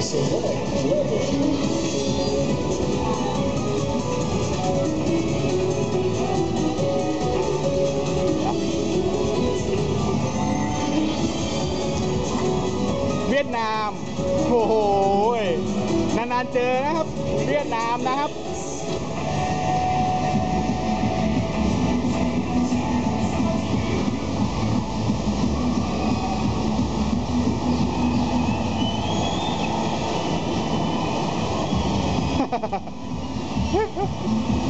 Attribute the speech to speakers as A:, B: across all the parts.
A: Select level.
B: เวียดนาม โอ้โห นานๆเจอนะครับ เวียดนามนะครับ Ha ha ha ha!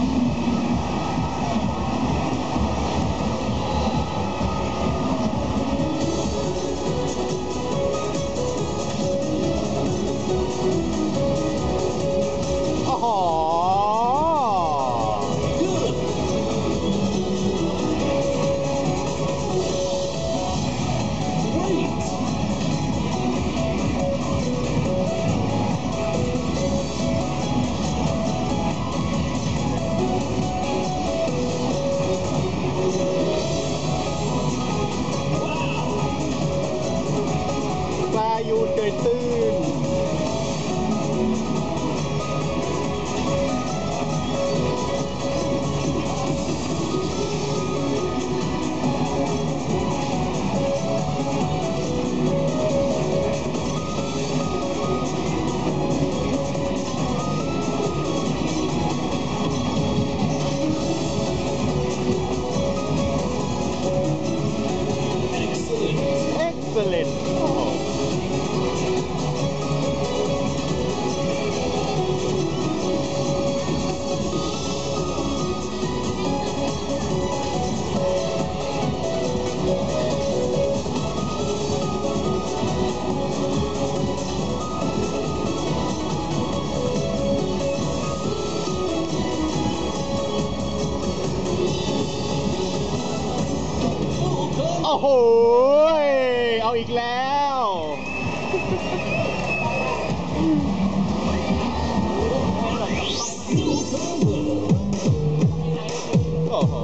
B: 有
A: 点
B: 儿 โอ้โห เอาอีกแล้วโอ้โห